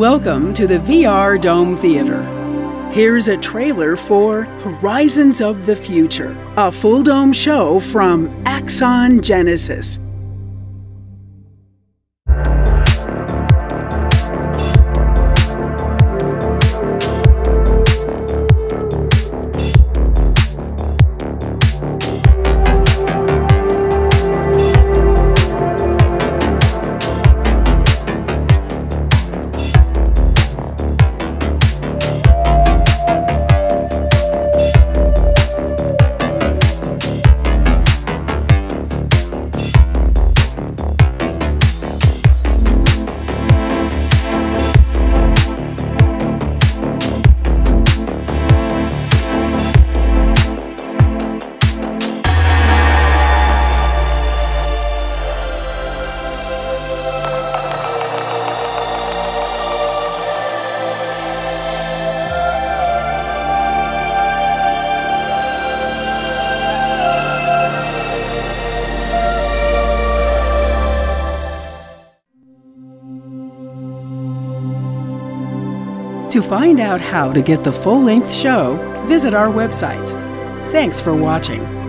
Welcome to the VR Dome Theater. Here's a trailer for Horizons of the Future, a full dome show from Axon Genesis. To find out how to get the full length show, visit our website. Thanks for watching.